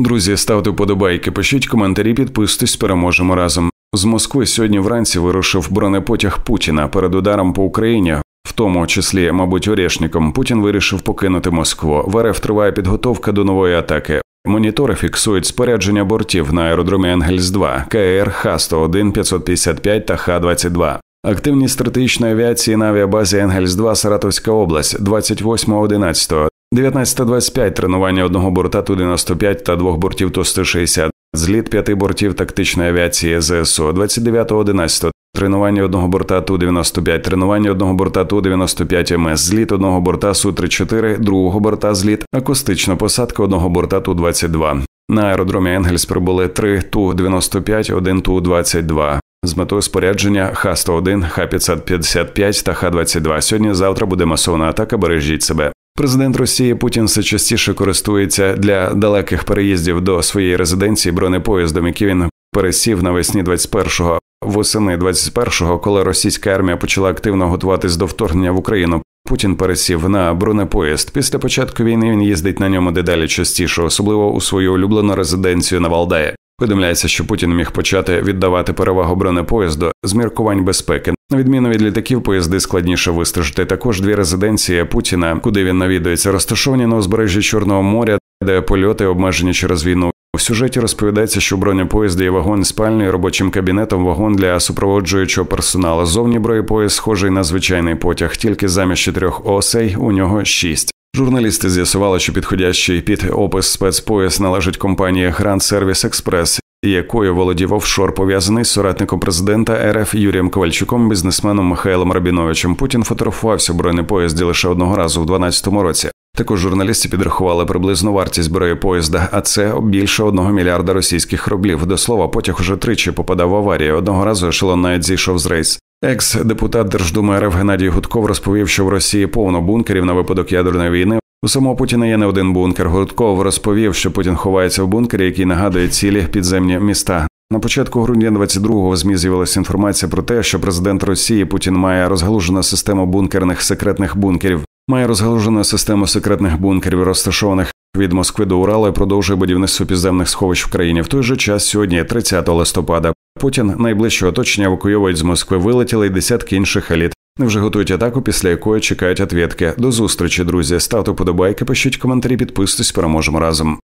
Друзі, ставте вподобайки, пишіть коментарі, підписуйтесь, переможемо разом. З Москви сьогодні вранці вирушив бронепотяг Путіна перед ударом по Україні. В тому числі, мабуть, Орешником Путін вирішив покинути Москву. В РФ триває підготовка до нової атаки. Монітори фіксують спорядження бортів на аеродромі Енгельс 2 КР Х-101, 555 та Х-22. Активність стратегічної авіації на авіабазі Енгельс 2 Саратовська область 28.11. 19.25 тренування одного борта Ту-95 та двох бортів Ту-160. Зліт п'яти бортів тактичної авіації ЗСУ 29.11. Тренування одного борта Ту-95, тренування одного борта Ту-95 МС, зліт одного борта Су-34, другого борта зліт, акустична посадка одного борта Ту-22. На аеродромі Енгельс прибули три Ту-95, один Ту-22 з метою спорядження Х-101, Х-555 та Х-22. Сьогодні-завтра буде масована атака, бережіть себе. Президент Росії Путін все частіше користується для далеких переїздів до своєї резиденції бронепоїздом, який він пересів навесні 21-го. Восени 21-го, коли російська армія почала активно готуватись до вторгнення в Україну. Путін пересів на бронепоїзд. Після початку війни він їздить на ньому дедалі частіше, особливо у свою улюблену резиденцію на Валдаї. Повідомляється, що Путін міг почати віддавати перевагу бронепоїзду з міркувань безпеки. На відміну від літаків, поїзди складніше вистежити. Також дві резиденції Путіна, куди він навідується, розташовані на узбережжі Чорного моря, де польоти обмежені через війну. У сюжеті розповідається, що бронепоїзд є вагон спальною робочим кабінетом, вагон для супроводжуючого персоналу. Зовні бронепоїзд схожий на звичайний потяг, тільки замість чотирьох осей у нього шість. Журналісти з'ясували, що підходящий під опис спецпояс належить компанії Grand Service Express, якою володів офшор пов'язаний з соратником президента РФ Юрієм Ковальчуком, бізнесменом Михайлом Рабіновичем. Путін фотографувався в бронепоїзді лише одного разу в 2012 році. Також журналісти підрахували приблизну вартість бронепоїзда, а це більше одного мільярда російських рублів. До слова, потяг уже тричі попадав в аварію. Одного разу ешелон навіть зійшов з рейс. Екс-депутат Держдуми РФ Геннадій Гудков розповів, що в Росії повно бункерів на випадок ядерної війни. У самого Путіна є не один бункер. Гудков розповів, що Путін ховається в бункері, який нагадує цілі підземні міста. На початку грудня 22-го змі з'явилася інформація про те, що президент Росії Путін має розгалужену систему бункерних секретних бункерів, має розгалужену систему секретних бункерів, розташованих від Москви до Урала і продовжує будівництво підземних сховищ в країні. В той же час сьогодні, 30 листопада, Путін найближче оточення евакуйовують з Москви, вилетіли й десятки інших еліт. Вже готують атаку, після якої чекають ответки. До зустрічі, друзі. Ставте подобайки, пишіть коментарі, підписуйтесь, переможемо разом.